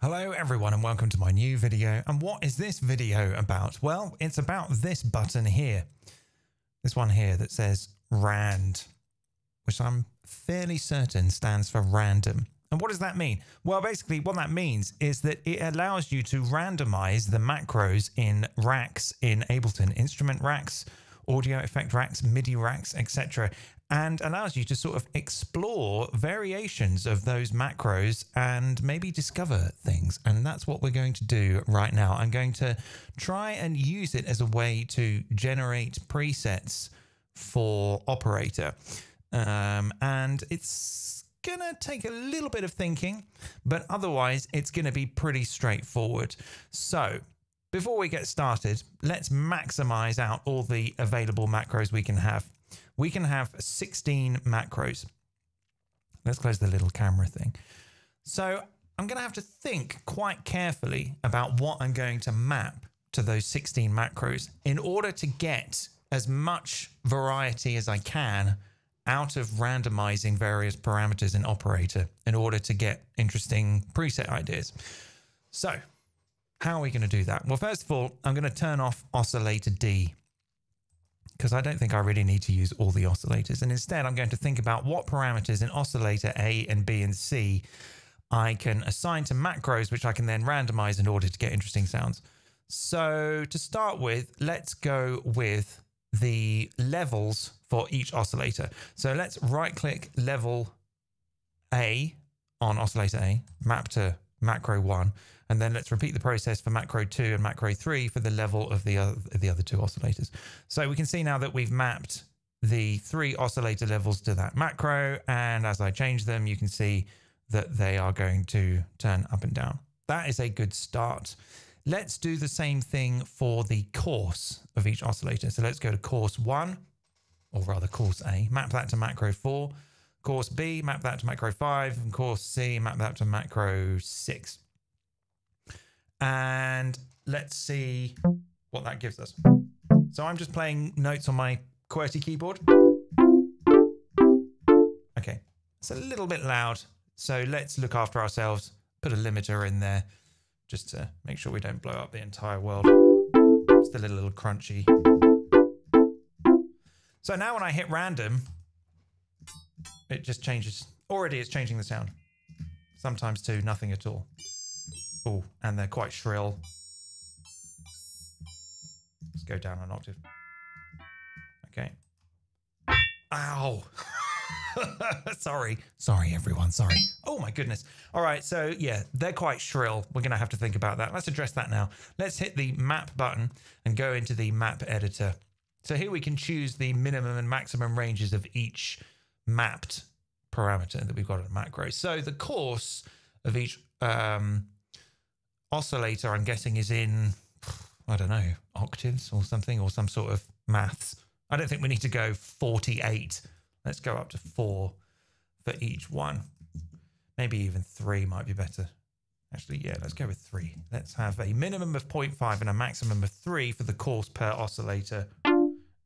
Hello everyone and welcome to my new video. And what is this video about? Well, it's about this button here. This one here that says RAND, which I'm fairly certain stands for random. And what does that mean? Well, basically what that means is that it allows you to randomize the macros in racks in Ableton, instrument racks, audio effect racks, MIDI racks, etc and allows you to sort of explore variations of those macros and maybe discover things. And that's what we're going to do right now. I'm going to try and use it as a way to generate presets for Operator. Um, and it's going to take a little bit of thinking, but otherwise it's going to be pretty straightforward. So before we get started, let's maximize out all the available macros we can have we can have 16 macros. Let's close the little camera thing. So I'm going to have to think quite carefully about what I'm going to map to those 16 macros in order to get as much variety as I can out of randomizing various parameters in operator in order to get interesting preset ideas. So how are we going to do that? Well, first of all, I'm going to turn off oscillator D because I don't think I really need to use all the oscillators. And instead, I'm going to think about what parameters in oscillator A and B and C I can assign to macros, which I can then randomize in order to get interesting sounds. So to start with, let's go with the levels for each oscillator. So let's right click level A on oscillator A, map to macro one, and then let's repeat the process for macro 2 and macro 3 for the level of the other, the other two oscillators. So we can see now that we've mapped the three oscillator levels to that macro. And as I change them, you can see that they are going to turn up and down. That is a good start. Let's do the same thing for the coarse of each oscillator. So let's go to coarse 1, or rather coarse A, map that to macro 4. Coarse B, map that to macro 5. And coarse C, map that to macro 6. And let's see what that gives us. So I'm just playing notes on my QWERTY keyboard. Okay, it's a little bit loud. So let's look after ourselves, put a limiter in there just to make sure we don't blow up the entire world. Still a little crunchy. So now when I hit random, it just changes. Already it's changing the sound. Sometimes to nothing at all. Oh, and they're quite shrill. Let's go down an octave. Okay. Ow. sorry. Sorry, everyone. Sorry. Oh, my goodness. All right. So, yeah, they're quite shrill. We're going to have to think about that. Let's address that now. Let's hit the map button and go into the map editor. So here we can choose the minimum and maximum ranges of each mapped parameter that we've got at macro. So the coarse of each um, oscillator, I'm guessing, is in, I don't know, octaves or something, or some sort of maths. I don't think we need to go 48. Let's go up to four for each one. Maybe even three might be better. Actually, yeah, let's go with three. Let's have a minimum of 0.5 and a maximum of three for the coarse per oscillator.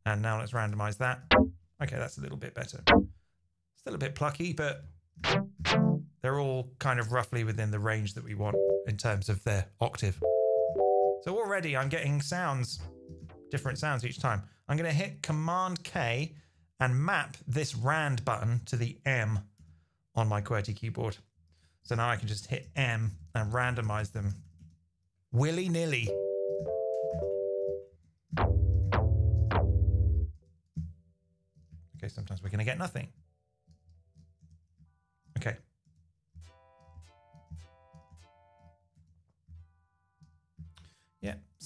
And now let's randomize that. Okay, that's a little bit better. Still a bit plucky, but they're all kind of roughly within the range that we want in terms of their octave. So already I'm getting sounds, different sounds each time. I'm going to hit Command K and map this RAND button to the M on my QWERTY keyboard. So now I can just hit M and randomize them willy-nilly. Okay, sometimes we're going to get nothing.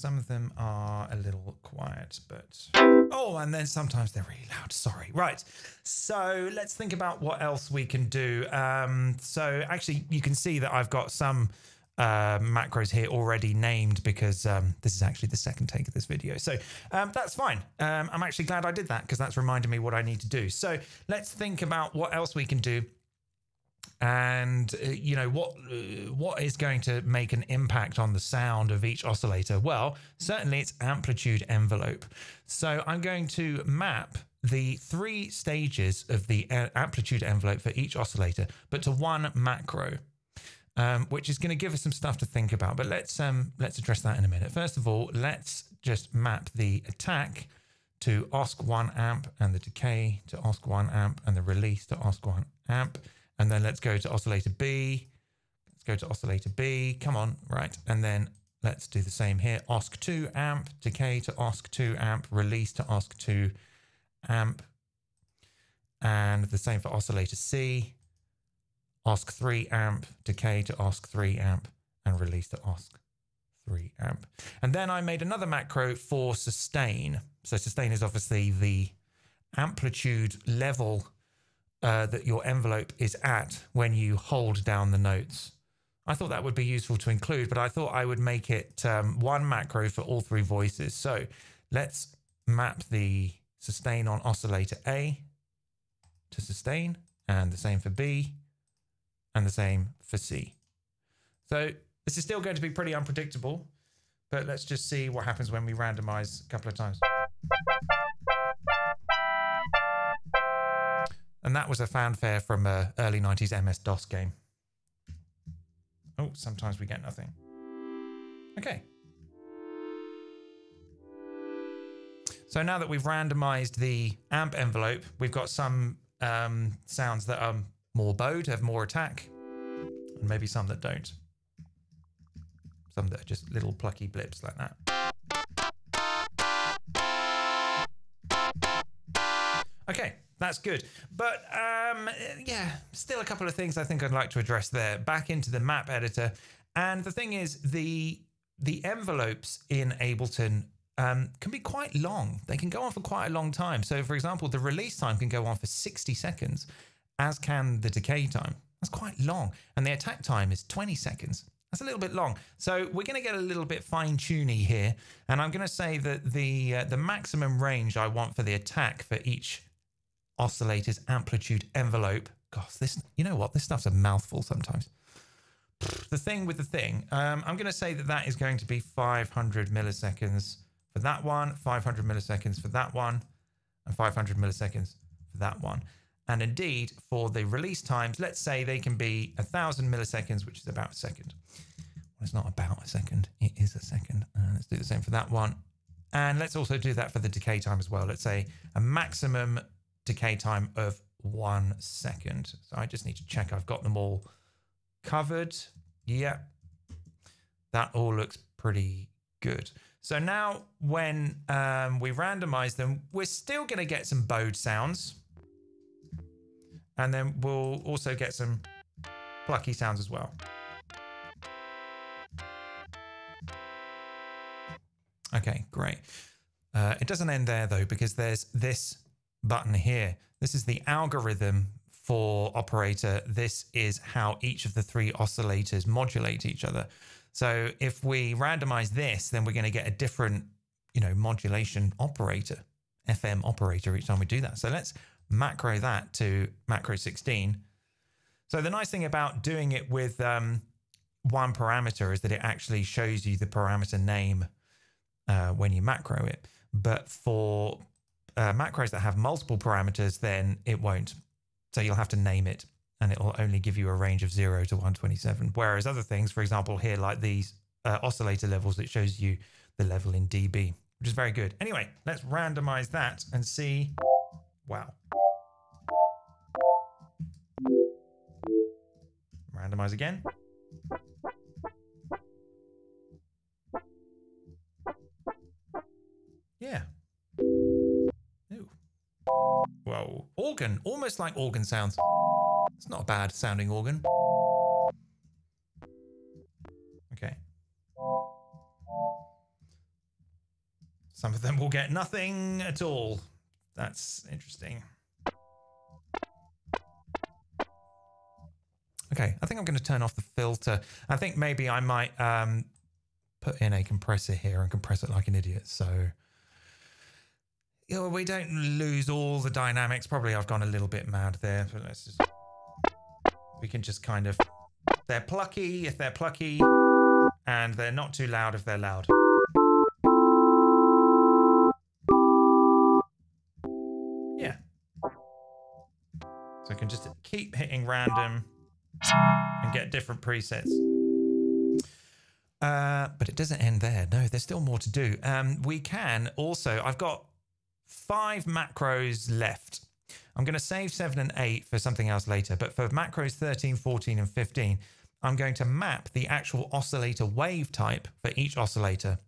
Some of them are a little quiet, but oh, and then sometimes they're really loud. Sorry. Right. So let's think about what else we can do. Um, so actually, you can see that I've got some uh, macros here already named because um, this is actually the second take of this video. So um, that's fine. Um, I'm actually glad I did that because that's reminding me what I need to do. So let's think about what else we can do and uh, you know what uh, what is going to make an impact on the sound of each oscillator well certainly it's amplitude envelope so i'm going to map the three stages of the uh, amplitude envelope for each oscillator but to one macro um, which is going to give us some stuff to think about. But let's um, let's address that in a minute. First of all, let's just map the attack to OSC1 amp and the decay to OSC1 amp and the release to OSC1 amp. And then let's go to oscillator B. Let's go to oscillator B. Come on, right. And then let's do the same here. OSC2 amp, decay to OSC2 amp, release to OSC2 amp. And the same for oscillator C. OSC3 amp, decay to OSC3 amp, and release to OSC3 amp. And then I made another macro for sustain. So sustain is obviously the amplitude level uh, that your envelope is at when you hold down the notes. I thought that would be useful to include, but I thought I would make it um, one macro for all three voices. So let's map the sustain on oscillator A to sustain, and the same for B, and the same for C. So this is still going to be pretty unpredictable, but let's just see what happens when we randomize a couple of times. And that was a fanfare from an early 90s MS-DOS game. Oh, sometimes we get nothing. Okay. So now that we've randomized the amp envelope, we've got some um, sounds that are more bowed, have more attack, and maybe some that don't. Some that are just little plucky blips like that. Okay, that's good. But um, yeah, still a couple of things I think I'd like to address there. Back into the map editor. And the thing is, the the envelopes in Ableton um, can be quite long. They can go on for quite a long time. So, for example, the release time can go on for 60 seconds, as can the decay time. That's quite long. And the attack time is 20 seconds. That's a little bit long. So we're going to get a little bit fine tuny here. And I'm going to say that the uh, the maximum range I want for the attack for each oscillator's amplitude envelope. Gosh, this, you know what? This stuff's a mouthful sometimes. The thing with the thing, um, I'm going to say that that is going to be 500 milliseconds for that one, 500 milliseconds for that one, and 500 milliseconds for that one. And indeed, for the release times, let's say they can be 1,000 milliseconds, which is about a second. Well, it's not about a second, it is a second. Let's do the same for that one. And let's also do that for the decay time as well. Let's say a maximum decay time of one second. So I just need to check I've got them all covered. Yeah, that all looks pretty good. So now when um, we randomize them, we're still going to get some bowed sounds. And then we'll also get some plucky sounds as well. Okay, great. Uh, it doesn't end there though, because there's this button here. This is the algorithm for operator. This is how each of the three oscillators modulate each other. So if we randomize this, then we're going to get a different, you know, modulation operator, FM operator each time we do that. So let's macro that to macro 16. So the nice thing about doing it with um, one parameter is that it actually shows you the parameter name uh, when you macro it. But for uh, macros that have multiple parameters, then it won't. So you'll have to name it and it will only give you a range of 0 to 127. Whereas other things, for example, here, like these uh, oscillator levels, it shows you the level in dB, which is very good. Anyway, let's randomize that and see. Wow. Randomize again. Organ. Almost like organ sounds. It's not a bad sounding organ. Okay. Some of them will get nothing at all. That's interesting. Okay, I think I'm going to turn off the filter. I think maybe I might um, put in a compressor here and compress it like an idiot. So you know, we don't lose all the dynamics. Probably I've gone a little bit mad there, but let's just, we can just kind of, they're plucky if they're plucky, and they're not too loud if they're loud. Yeah. So I can just keep hitting random and get different presets. Uh, but it doesn't end there. No, there's still more to do. Um, we can also, I've got five macros left. I'm going to save seven and eight for something else later. But for macros 13, 14, and 15, I'm going to map the actual oscillator wave type for each oscillator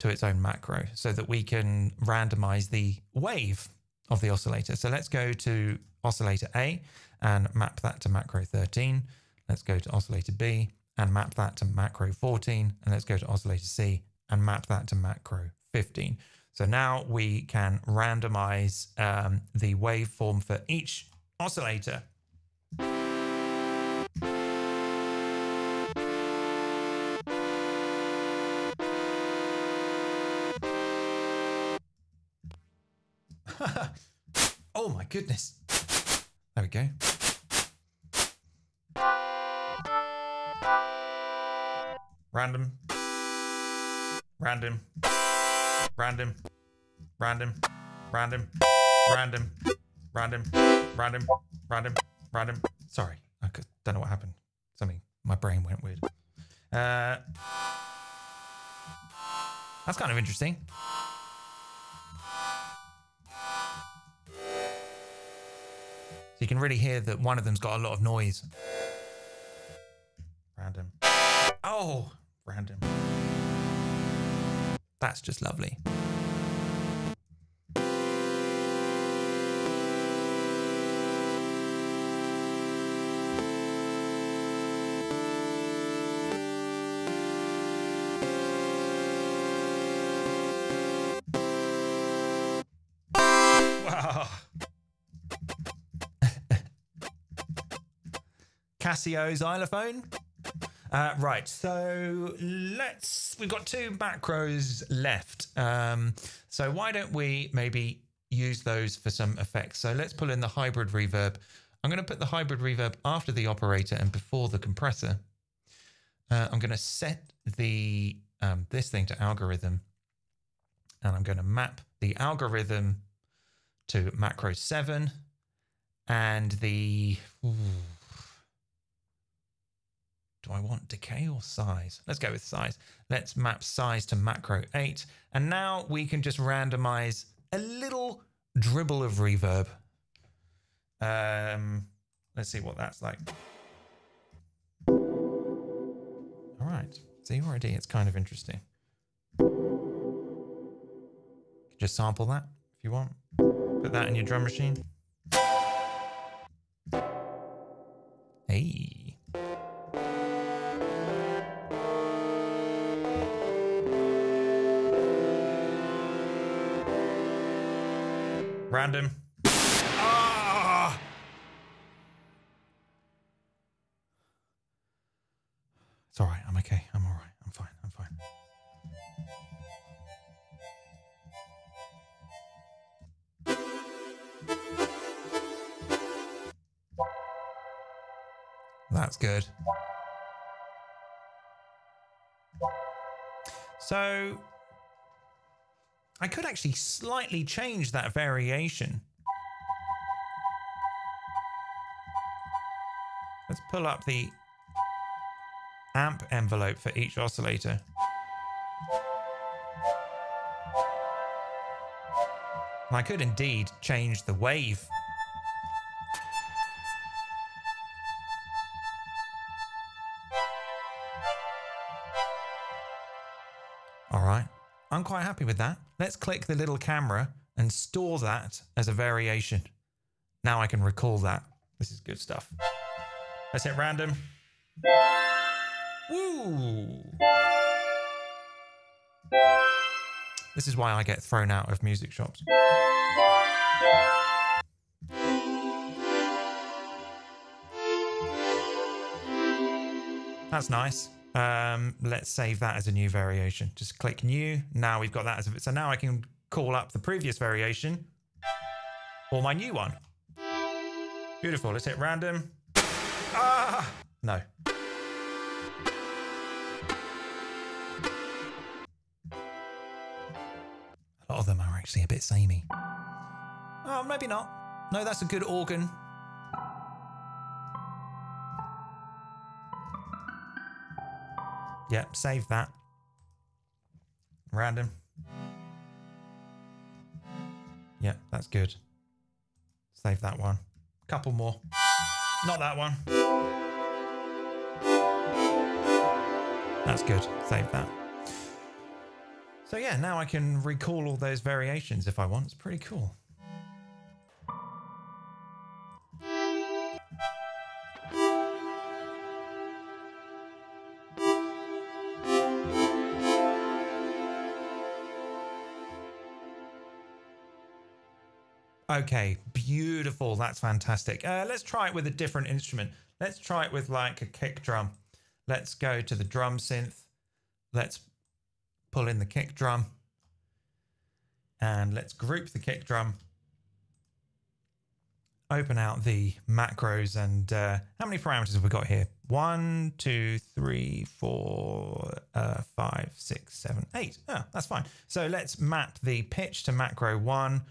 to its own macro so that we can randomize the wave of the oscillator. So let's go to oscillator A and map that to macro 13. Let's go to oscillator B and map that to macro 14. And let's go to oscillator C and map that to macro 15. So now we can randomize um, the waveform for each oscillator. oh my goodness. There we go. Random. Random. Random. Random. Random. Random. Random. Random. Random. Random. Sorry. I don't know what happened. Something. My brain went weird. Uh, that's kind of interesting. So you can really hear that one of them's got a lot of noise. Random. Oh. That's just lovely. Casio xylophone. Uh, right, so let's. We've got two macros left. Um, so why don't we maybe use those for some effects? So let's pull in the hybrid reverb. I'm going to put the hybrid reverb after the operator and before the compressor. Uh, I'm going to set the um, this thing to algorithm, and I'm going to map the algorithm to macro seven, and the. Ooh, do I want decay or size? Let's go with size. Let's map size to macro 8. And now we can just randomize a little dribble of reverb. Um, let's see what that's like. All right. See already, it's kind of interesting. Just sample that if you want. Put that in your drum machine. Hey. Random. Ah! It's all right. I'm okay. I'm all right. I'm fine. I'm fine. That's good. So I could actually slightly change that variation. Let's pull up the amp envelope for each oscillator. I could indeed change the wave. I'm quite happy with that. Let's click the little camera and store that as a variation. Now I can recall that. This is good stuff. Let's hit random. Woo! This is why I get thrown out of music shops. That's nice. Um, let's save that as a new variation. Just click new. Now we've got that as a, so now I can call up the previous variation or my new one. Beautiful. Let's hit random. Ah, no. A lot of them are actually a bit samey. Oh, maybe not. No, that's a good organ Yep, save that. Random. Yep, that's good. Save that one. Couple more. Not that one. That's good. Save that. So yeah, now I can recall all those variations if I want. It's pretty cool. Okay, beautiful. That's fantastic. Uh, let's try it with a different instrument. Let's try it with like a kick drum. Let's go to the drum synth. Let's pull in the kick drum. And let's group the kick drum. Open out the macros and uh, how many parameters have we got here? One, two, three, four, uh, five, six, seven, eight. Oh, that's fine. So let's map the pitch to macro one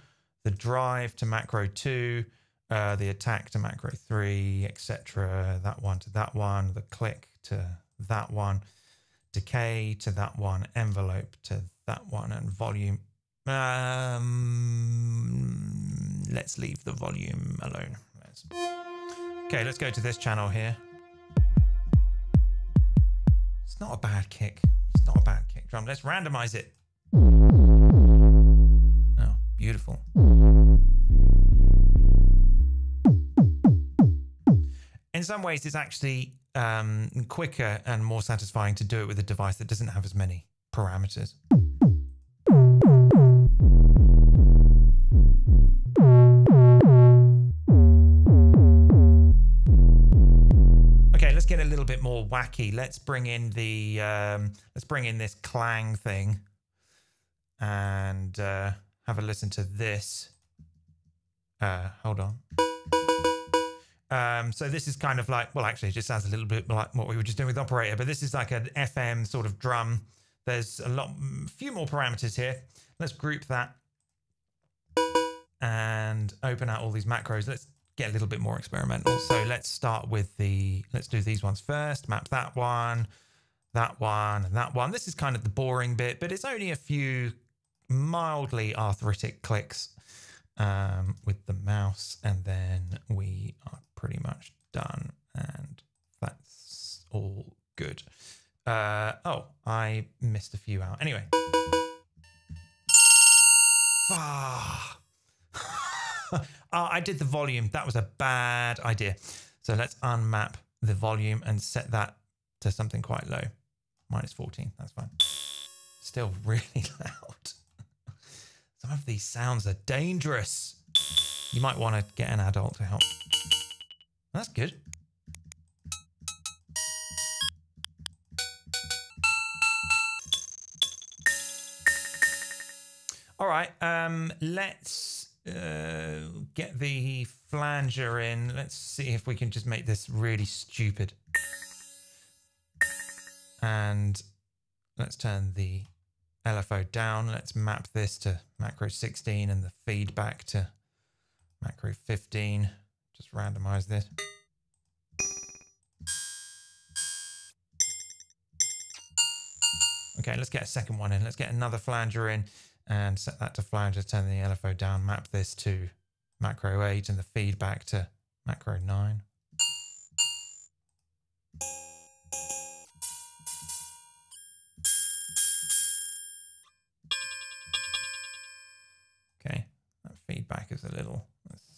the drive to macro two, uh, the attack to macro three, etc. That one to that one, the click to that one, decay to that one, envelope to that one, and volume. Um, let's leave the volume alone. Let's... Okay, let's go to this channel here. It's not a bad kick. It's not a bad kick drum. Let's randomize it. Beautiful. in some ways, it's actually um, quicker and more satisfying to do it with a device that doesn't have as many parameters. Okay, let's get a little bit more wacky. Let's bring in the um, let's bring in this clang thing and uh, have a listen to this. Uh, hold on. Um, so this is kind of like, well, actually, it just sounds a little bit like what we were just doing with operator, but this is like an FM sort of drum. There's a lot, few more parameters here. Let's group that and open out all these macros. Let's get a little bit more experimental. So let's start with the, let's do these ones first. Map that one, that one, and that one. This is kind of the boring bit, but it's only a few mildly arthritic clicks um, with the mouse. And then we are pretty much done. And that's all good. Uh, oh, I missed a few out. Anyway. Ah. uh, I did the volume. That was a bad idea. So let's unmap the volume and set that to something quite low. Minus 14. That's fine. Still really loud. Some of these sounds are dangerous. You might want to get an adult to help. That's good. All right, um, let's uh, get the flanger in. Let's see if we can just make this really stupid. And let's turn the LFO down. Let's map this to macro 16 and the feedback to macro 15. Just randomize this. Okay, let's get a second one in. Let's get another flanger in and set that to flanger, turn the LFO down, map this to macro 8 and the feedback to macro 9. A little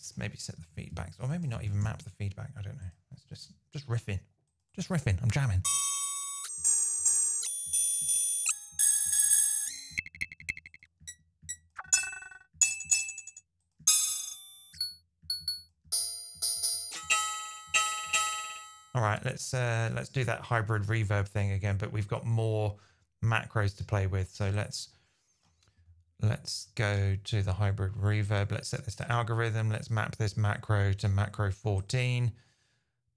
Let's maybe set the feedbacks, or maybe not even map the feedback. I don't know. It's just just riffing, just riffing. I'm jamming. All right, let's uh, let's do that hybrid reverb thing again, but we've got more macros to play with. So let's Let's go to the hybrid reverb. Let's set this to algorithm. Let's map this macro to macro 14,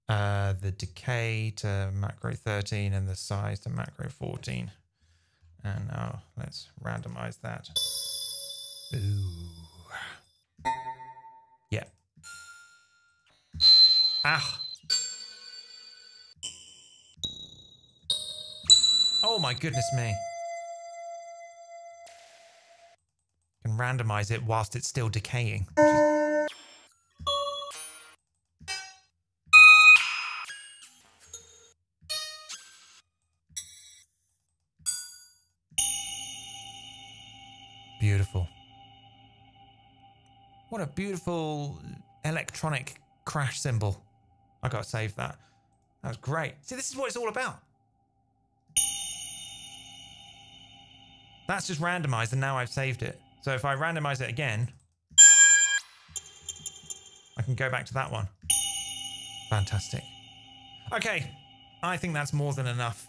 uh, the decay to macro 13, and the size to macro 14. And now let's randomize that. Ooh. Yeah. Ah. Oh my goodness me. Randomize it whilst it's still decaying. Beautiful. What a beautiful electronic crash cymbal. I gotta save that. That was great. See, this is what it's all about. That's just randomized and now I've saved it. So if I randomize it again, I can go back to that one. Fantastic. Okay, I think that's more than enough.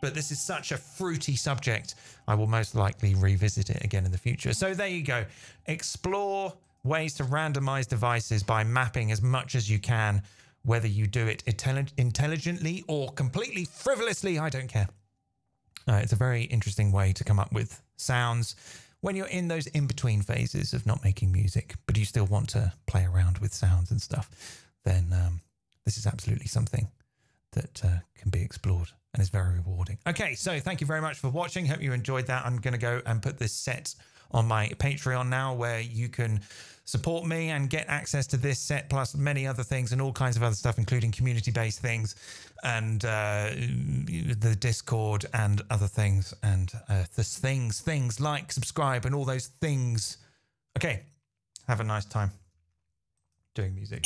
But this is such a fruity subject, I will most likely revisit it again in the future. So there you go. Explore ways to randomize devices by mapping as much as you can, whether you do it intelligently or completely frivolously, I don't care. Uh, it's a very interesting way to come up with sounds when you're in those in between phases of not making music, but you still want to play around with sounds and stuff. Then um, this is absolutely something that uh, can be explored and is very rewarding. Okay, so thank you very much for watching. Hope you enjoyed that. I'm going to go and put this set on my Patreon now where you can support me and get access to this set plus many other things and all kinds of other stuff, including community based things and uh, the Discord and other things and uh, things, things like subscribe and all those things. Okay, have a nice time doing music.